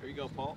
Here you go, Paul.